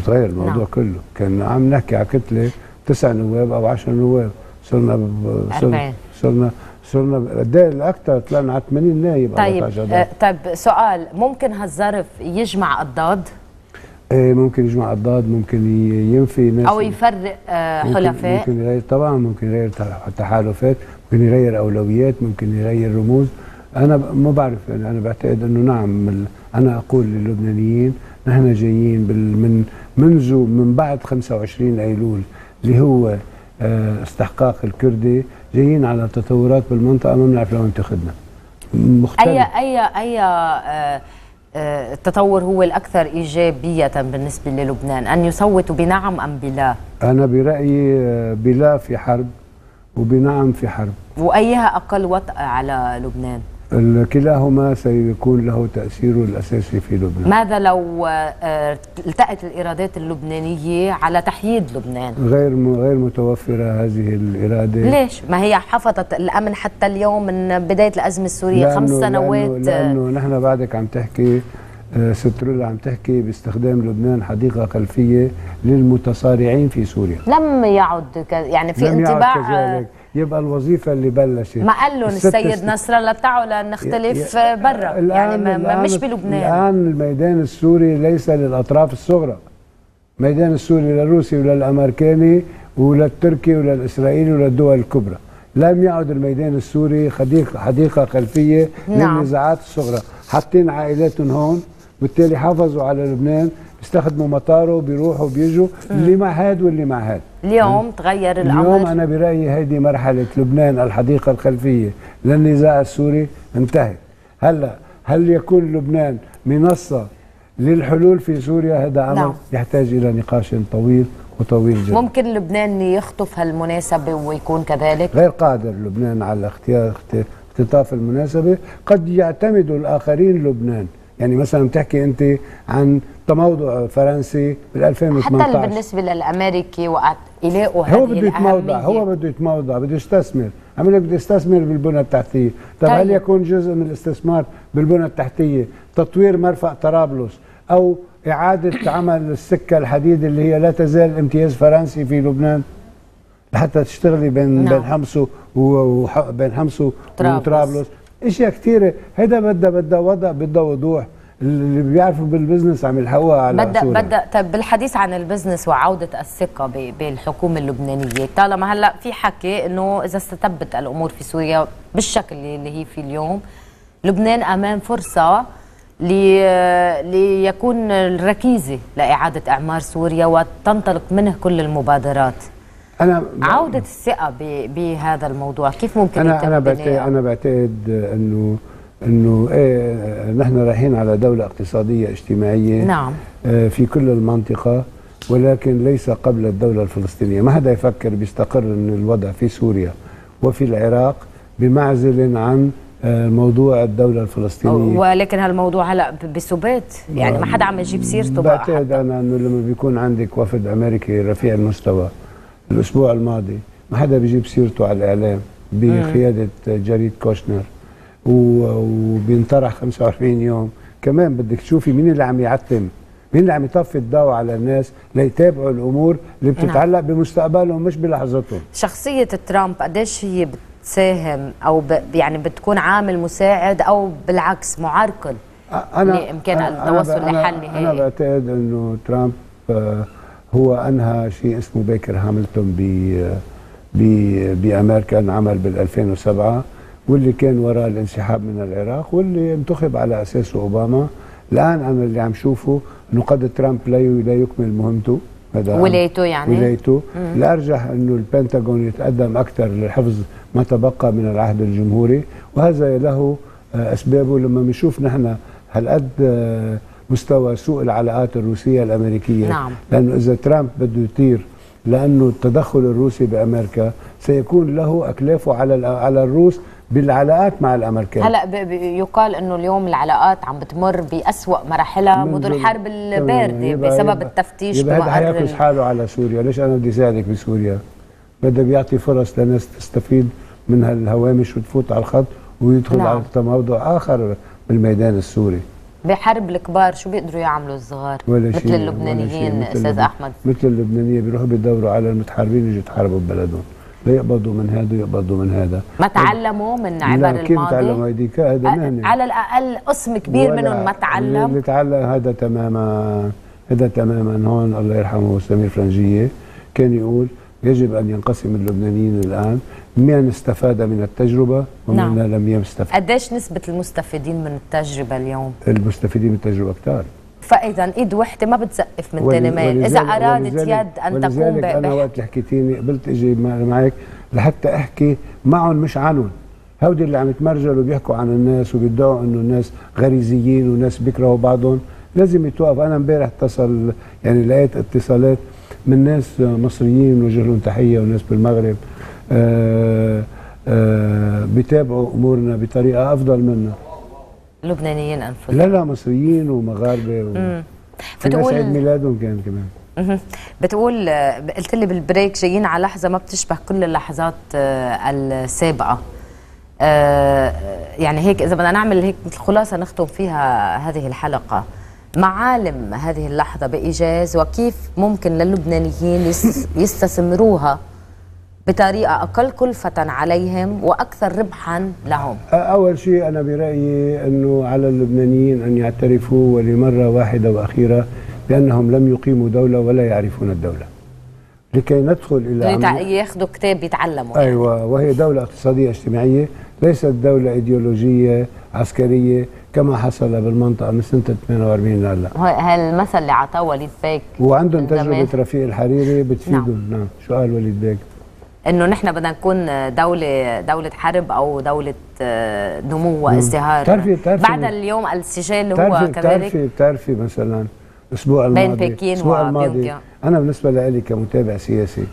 B: تغير الموضوع نعم. كله. كان عم نحكي على كتلة تسع نواب أو عشر نواب. صرنا صرنا صرنا صرنا قد إيه الأكثر طلعنا على 80 نايب
A: طيب آه طيب سؤال ممكن هالظرف يجمع اضداد؟
B: إيه ممكن يجمع اضداد ممكن ينفي ناس
A: أو يفرق آه حلفاء؟
B: ممكن يغير طبعا ممكن يغير تحالفات ممكن يغير أولويات ممكن يغير رموز. أنا ما بعرف يعني أنا بعتقد إنه نعم أنا أقول للبنانيين نحن جايين من منذ من بعد 25 أيلول اللي هو آه، استحقاق الكردي جايين على تطورات بالمنطقة ما بنعرف لوين تاخذنا
A: مختلف. اي اي أي آه، آه، التطور هو الأكثر إيجابية بالنسبة للبنان أن يصوتوا بنعم أم بلا؟
B: أنا برأيي بلا في حرب وبنعم في حرب.
A: وأيها أقل وطأة على لبنان؟
B: كلاهما سيكون له تأثيره الأساسي في لبنان
A: ماذا لو آه، التقت الإرادات اللبنانية على تحييد لبنان
B: غير غير متوفرة هذه الإرادة
A: ليش؟ ما هي حفظت الأمن حتى اليوم من بداية الأزمة السورية خمس سنوات
B: لأنه, لأنه نحن بعدك عم تحكي آه، سترول عم تحكي باستخدام لبنان حديقة خلفية للمتصارعين في سوريا
A: لم يعد يعني في انطباع
B: كذلك. يبقى الوظيفة اللي بلشت.
A: ما قال لهم السيد نصر الله تعالوا لنختلف برا. يعني ما الآن مش بلبنان.
B: الآن الميدان السوري ليس للأطراف الصغرى. الميدان السوري للروسي وللامريكاني وللتركي وللاسرائيلي وللدول الكبرى. لم يعد الميدان السوري حديقه حديقة خلفية نعم. للنزاعات الصغرى. حاطين عائلاتهم هون. بالتالي حافظوا على لبنان بيستخدموا مطاره بيروحوا بيجوا اللي مع هاد واللي مع هاد.
A: اليوم تغير الامر
B: اليوم أنا برأيي هيدي مرحلة لبنان الحديقة الخلفية للنزاع السوري انتهت. هلا هل يكون لبنان منصة للحلول في سوريا؟ هذا أمر نعم. يحتاج إلى نقاش طويل وطويل جدا.
A: ممكن لبنان يخطف هالمناسبة ويكون كذلك؟
B: غير قادر لبنان على اختيار اختطاف المناسبة. قد يعتمد الآخرين لبنان. يعني مثلا بتحكي أنت عن تموضع فرنسي بال 2018
A: حتى بالنسبة للأمريكي وقت يلاقوا
B: هو بده يتموضع هو بده يتموضع بده يستثمر. عم لك بده يستثمر بالبنى التحتية. طيب, طيب. هل يكون جزء من الاستثمار بالبنى التحتية؟ تطوير مرفأ طرابلس أو إعادة عمل السكة الحديد اللي هي لا تزال امتياز فرنسي في لبنان؟ لحتى تشتغلي بين نعم. بين حمص وبين حمص وطرابلس. اشياء كثيره هيدا بدها بدها وضع بدها وضوح. اللي بيعرفوا بالبزنس عم يلحقوها على
A: بدأ صورة. بدأ طيب بالحديث عن البزنس وعودة الثقة بالحكومة اللبنانية طالما هلأ في حكي إنه إذا استتبت الأمور في سوريا بالشكل اللي هي فيه اليوم لبنان أمام فرصة لي ليكون الركيزة لإعادة إعمار سوريا وتنطلق منه كل المبادرات. أنا عودة الثقة بهذا الموضوع كيف ممكن
B: أنا أنا بعتقد أنا بعتقد إنه إنه إيه نحن رايحين على دولة اقتصادية اجتماعية
A: نعم.
B: آه في كل المنطقة ولكن ليس قبل الدولة الفلسطينية. ما حدا يفكر بيستقر ان الوضع في سوريا وفي العراق بمعزل عن آه، موضوع الدولة الفلسطينية؟
A: ولكن هالموضوع هلا بسبات يعني ما حدا عم يجيب سيرته
B: بعتقد أنا أنه لما بيكون عندك وفد أمريكي رفيع المستوى الأسبوع الماضي ما حدا بيجيب سيرته على الإعلام بقيادة جاريد كوشنر وبينطرح 45 يوم كمان بدك تشوفي مين اللي عم يعتم مين اللي عم يطفي الضوء على الناس ليتابعوا الأمور اللي نعم. بتتعلق. بمستقبلهم مش بلحظتهم
A: شخصية ترامب قديش هي بتساهم أو ب... يعني بتكون عامل مساعد أو بالعكس معرقل
B: أنا
A: لإمكان التوصل لحل نهائي
B: أنا بعتقد إنه ترامب آه، هو أنهى شيء اسمه بيكر هاملتون ب بأمريكا انعمل بال 2007 واللي كان وراء الانسحاب من العراق واللي انتخب على أساسه أوباما. الآن أنا اللي عم شوفه إنه قد ترامب لا لا يكمل مهمته
A: هذا ولايته يعني.
B: ولايته. الارجح إنه البنتاغون يتقدم أكثر لحفظ ما تبقى من العهد الجمهوري وهذا له آه، أسبابه. لما بنشوف نحن هالقد آه، مستوى سوء العلاقات الروسية الأمريكية.
A: نعم.
B: لأنه إذا ترامب بده يطير لأنه التدخل الروسي بأمريكا سيكون له أكلافه على على الروس بالعلاقات مع الأمريكان.
A: هلأ يقال إنه اليوم العلاقات عم بتمر بأسوأ مراحلها منذ الحرب البارده بسبب التفتيش
B: يبقى هذا حيعكس حاله على سوريا. ليش أنا بدي اساعدك بسوريا؟ بده بيعطي فرص لناس تستفيد من هالهوامش وتفوت على الخط ويدخل نعم. على موضوع آخر بالميدان السوري.
A: بحرب الكبار شو بيقدروا يعملوا الصغار؟
B: ولا
A: مثل اللبنانيين أستاذ أحمد.
B: مثل اللبنانية بيروحوا بيدوروا على المتحاربين يجوا يتحاربوا ببلدهم. لا يقبضوا من هذا ويقبضوا من هذا.
A: ما تعلموا من عبر الماضي
B: كيف تعلموا هذيك هذا
A: على الأقل قسم كبير منهم ما تعلم.
B: اللي تعلم هذا تماما هذا تماما هون الله يرحمه سمير فرنجيه كان يقول يجب أن ينقسم اللبنانيين الآن. من استفاد من التجربة ومن نعم. لم يستفد
A: قديش نسبة المستفيدين من التجربة اليوم؟
B: المستفيدين من التجربة كثار
A: فإذا إيد وحدة ما بتزقف من ثاني ميل إذا أرادت يد أن تقوم
B: أنا وقت اللي حكيتيني قبلت إجي معك لحتى أحكي معهم مش عنهم. هودي اللي عم يتمرجلوا وبيحكوا عن الناس وبيدعوا إنه الناس غريزيين وناس بيكرهوا بعضهم. لازم يتوقف. أنا امبارح اتصل يعني لقيت اتصالات من ناس مصريين وجه لهم تحية وناس بالمغرب آآ آآ بيتابعوا أمورنا بطريقة أفضل منا.
A: لبنانيين أنفسهم.
B: لا لا مصريين ومغاربة و... بتقول عيد ميلادهم كان كمان.
A: بتقول قلت لي بالبريك جايين على لحظة ما بتشبه كل اللحظات السابقة. يعني هيك إذا بدنا نعمل هيك خلاصة نختم فيها هذه الحلقة. معالم هذه اللحظة بإيجاز وكيف ممكن للبنانيين يستثمروها بطريقة أقل كلفة عليهم وأكثر ربحا لهم.
B: أول شيء أنا برأيي أنه على اللبنانيين أن يعترفوا ولمرة واحدة وأخيرة بأنهم لم يقيموا دولة ولا يعرفون الدولة. لكي ندخل إلى
A: ياخذوا كتاب يتعلموا.
B: أيوة. وهي دولة اقتصادية اجتماعية ليست دولة إيديولوجية عسكرية. كما حصل بالمنطقة من سنة 48 لهلا.
A: هالمثل اللي عطاه وليد بيك
B: وعندهم تجربة رفيق الحريري بتفيدهم. نعم. نعم. شو قال وليد بيك؟
A: إنه نحن بدنا نكون دوله دولة حرب أو دولة نمو وازدهار.
B: بتعرفي بتعرفي
A: بعد اليوم السجال هو كذلك.
B: بتعرفي بتعرفي مثلا الأسبوع الماضي
A: بين بكين الأسبوع الماضي
B: أنا بالنسبة لي كمتابع سياسي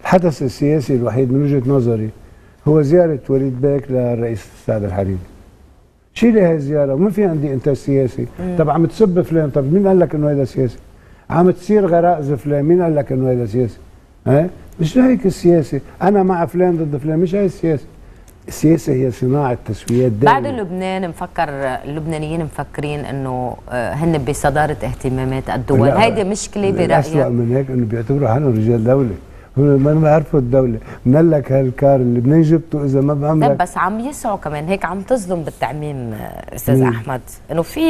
B: الحدث السياسي الوحيد من وجهة نظري هو زيارة وليد بيك للرئيس السعد الحريري. شيلي هاي الزيارة؟ وما في عندي انتاج سياسي. طب عم تسب فلان طب مين قال لك إنه هذا سياسي؟ عم تصير غرائز فلان مين قال لك إنه هذا سياسي؟ ها مش هيك السياسة أنا مع فلان ضد فلان مش هي السياسة السياسة هي صناعة تسويات
A: دائما بعد لبنان مفكر اللبنانيين مفكرين إنه هن بصدارة اهتمامات الدول. هيدي مشكلة برأيك؟
B: الاسوء من هيك إنه بيعتبروا حالهم رجال دولة. ما بيعرفوا الدولة. من لك هالكار اللي منين جبته إذا ما بعملك.
A: بس عم يسعوا كمان. هيك عم تظلم بالتعميم أستاذ مم. أحمد. إنه في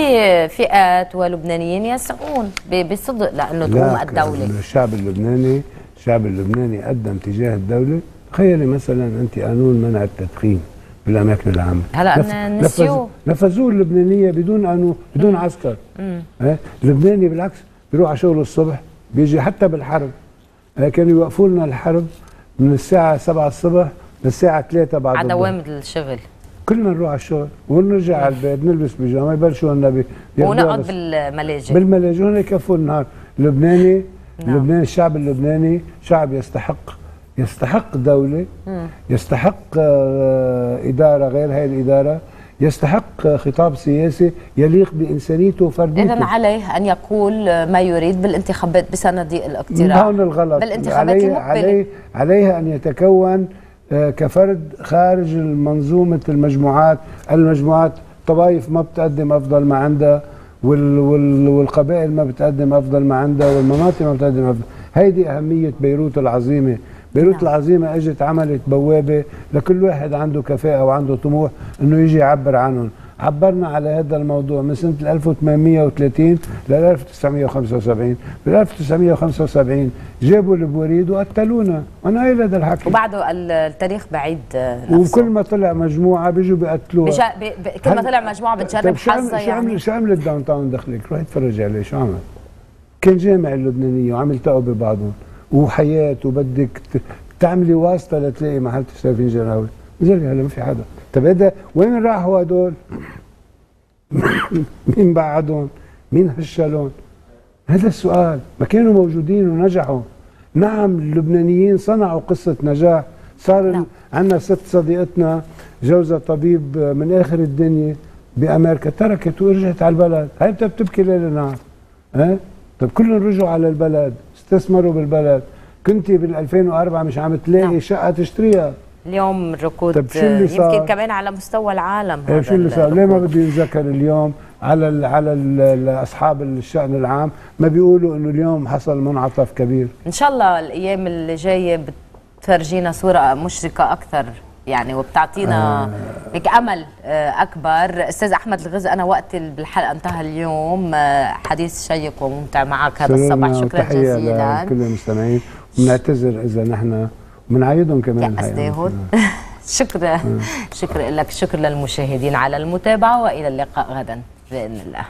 A: فئات ولبنانيين يسعون بصدق لأنه تقوم الدولة.
B: الشعب اللبناني الشعب اللبناني قدم تجاه الدولة. تخيلي مثلا أنت قانون منع التدخين بالأماكن العامة.
A: هلا نسيوه
B: نفذوه اللبنانية بدون قانون بدون مم. عسكر. مم. اللبناني بالعكس بيروح على شغله الصبح بيجي حتى بالحرب. كانوا يوقفوا لنا الحرب من الساعة 7 الصبح للساعة 3 بعد
A: على دوام الشغل.
B: كلنا نروح على الشغل ونرجع على البيت نلبس بيجامة يبلشوا النبي
A: ونقعد بالملاجئ.
B: بالملاجئ هون يكفوا النهار. لبناني نعم. لبنان الشعب اللبناني شعب يستحق يستحق دولة مم. يستحق آه، إدارة غير هاي الإدارة. يستحق خطاب سياسي يليق بإنسانيته وفرديته.
A: إذا عليه أن يقول ما يريد بالانتخابات بصناديق الاقتراع.
B: هون الغلط؟
A: بالانتخابات
B: عليه, عليه, عليه أن يتكون آه، كفرد خارج منظومة المجموعات. المجموعات طوائف ما بتقدم أفضل ما عندها وال وال والقبائل ما بتقدم أفضل ما عندها والمناطق ما بتقدم أفضل. هيدي أهمية بيروت العظيمة. بيروت نعم. العظيمة إجت عملت بوابة لكل واحد عنده كفاءة وعنده طموح إنه يجي يعبر عنهم. عبرنا على هذا الموضوع من سنة 1830 ل 1975 بال 1975 جابوا البوريد وقتلونا. وأنا قايل هذا الحكي.
A: وبعده التاريخ بعيد نفسه.
B: وكل ما طلع مجموعة بيجوا بيقتلوها.
A: بجا... ب... ب... كل ما طلع مجموعة بتجرب حظها
B: يعني شو عمل شو عمل ال downtown دخلك؟ روح اتفرج عليه شو عمل؟ كان جامع اللبنانية وعم يلتقوا ببعضهم. وحياة وبدك تعملي واسطة لتلاقي محل تشتري فنجان قهوة هلا ما في حدا. طب هذا وين راحوا هدول؟ مين بعدهم؟ مين هشلون؟ هذا السؤال. ما كانوا موجودين ونجحوا. نعم اللبنانيين صنعوا قصة نجاح. صار نعم. عندنا ست صديقتنا جوزها طبيب من آخر الدنيا بأمريكا تركت ورجعت على البلد. هاي بتبكي ليلة نعم ها طب كلهم رجعوا على البلد. استثمروا بالبلد. كنتي بال 2004 مش عم تلاقي نعم. شقة تشتريها.
A: اليوم الركود طيب شو اللي صار؟ يمكن كمان على مستوى العالم
B: هذا شو اللي صار؟ ليه ما بده ينذكر اليوم على ال على ال أصحاب الشأن العام؟ ما بيقولوا إنه اليوم حصل منعطف كبير.
A: إن شاء الله الأيام اللي جاية بتفرجينا صورة مشرقة أكثر. يعني وبتعطينا آه. هيك أمل آه، أكبر. أستاذ أحمد الغز أنا وقت بالحلقة انتهى اليوم. آه، حديث شيق وممتع معك هذا الصباح. شكرا جزيلا.
B: كل المستمعين. بنعتذر إذا نحن بنعايدهم كمان
A: يا أستاذ شكرا. شكرا لك. شكرا للمشاهدين على المتابعة وإلى اللقاء غدا بإذن الله.